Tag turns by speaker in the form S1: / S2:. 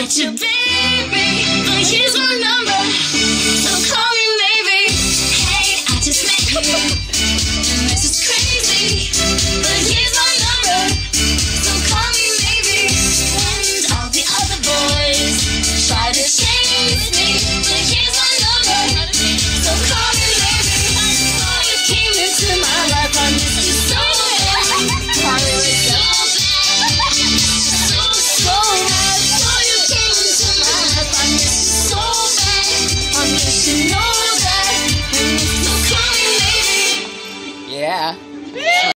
S1: got you, baby. But here's my. Yeah.